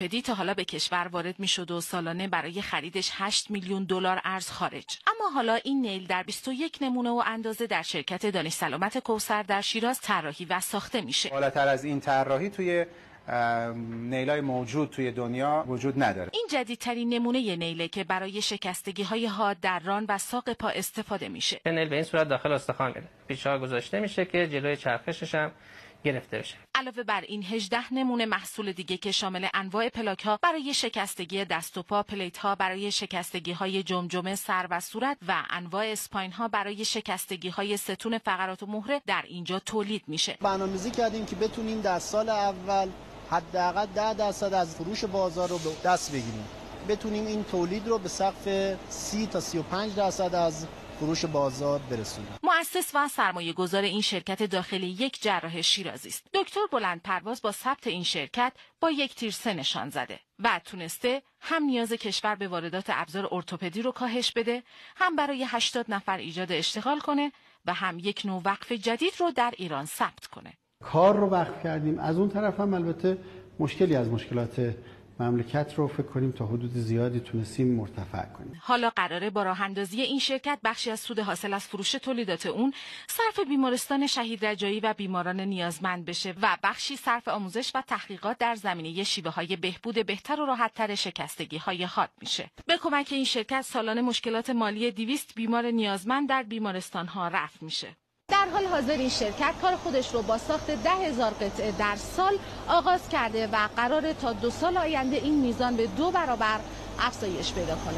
پدی تا حالا به کشور وارد می‌شد و سالانه برای خریدش 8 میلیون دلار ارز خارج. اما حالا این نیل در 21 نمونه و اندازه در شرکت دانش سلامت کوسر در شیراز طراحی و ساخته میشه. بالاتر از این طراحی توی نیلای موجود توی دنیا وجود نداره. این جدیدترین نمونه نیله که برای شکستگی های حاد در ران و ساق پا استفاده میشه. نیل به این صورت داخل استخوان میره پیچها گذاشته میشه که جلوی چرخشش هم گرفته بشه. علاوه بر این 18 نمونه محصول دیگه که شامل انواع پلاک ها برای شکستگی دست و پا پلیت ها برای شکستگی های جمجمه سر و صورت و انواع اسپاین ها برای شکستگی های ستون فقرات و مهره در اینجا تولید میشه. برنامه‌ریزی کردیم که بتونیم در سال اول حداقل 10 درصد از فروش بازار رو به دست بگیریم. بتونیم این تولید رو به سقف 30 تا 35 درصد از فروش بازار برسونیم. مؤسس و سرمایه گذار این شرکت داخلی یک جراح شیرازی است. دکتر بلند پرواز با ثبت این شرکت با یک تیر سه نشان زده و تونسته هم نیاز کشور به واردات ابزار ارتوپدی رو کاهش بده هم برای 80 نفر ایجاد اشتغال کنه و هم یک نوع وقف جدید رو در ایران ثبت کنه. کار رو وقف کردیم. از اون طرف هم البته مشکلی از مشکلات مملکت رو فکر کنیم تا حدود زیادی تونستیم مرتفع کنیم. حالا قراره با راه اندازی این شرکت بخشی از سود حاصل از فروش تولیدات اون صرف بیمارستان شهید رجایی و بیماران نیازمند بشه و بخشی صرف آموزش و تحقیقات در زمینه شیوه های بهبود بهتر و راحتتر شکستگی های حاد میشه. به کمک این شرکت سالانه مشکلات مالی 200 بیمار نیازمند در بیمارستان ها رفع میشه. در حال حاضر این شرکت کار خودش رو با ساخت ده هزار قطعه در سال آغاز کرده و قرار تا دو سال آینده این میزان به دو برابر افزایش پیدا کنه.